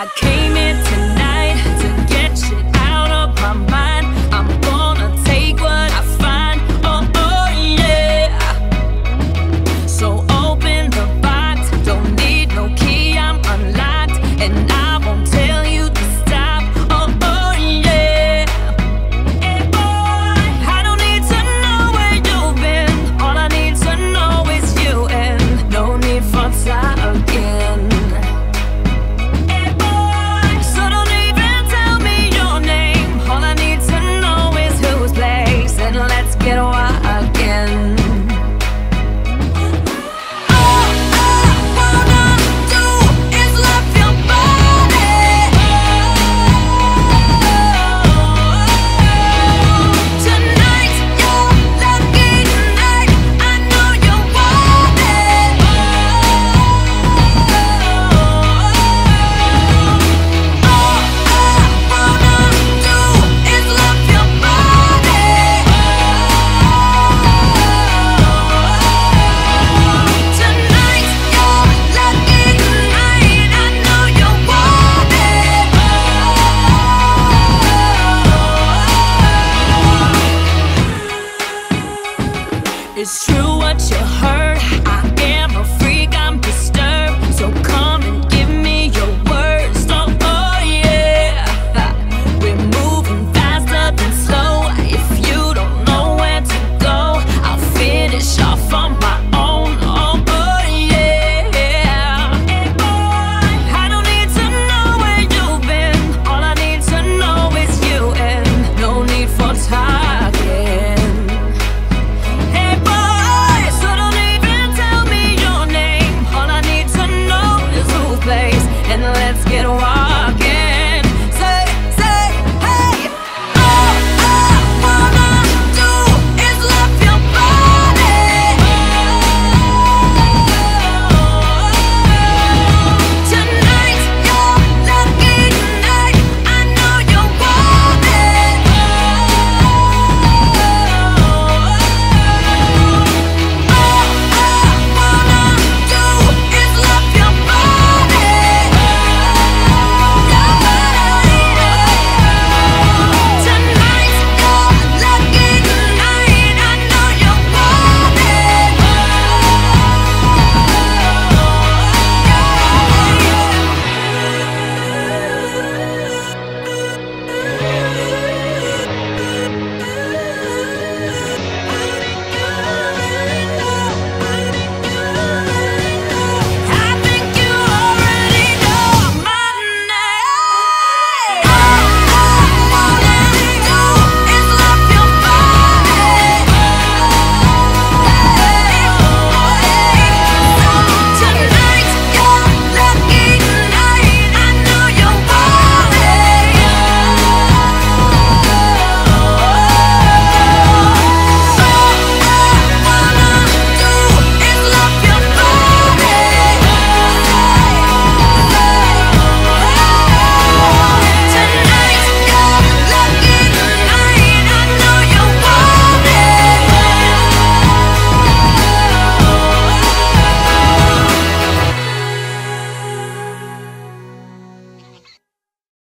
I came It's true what you heard.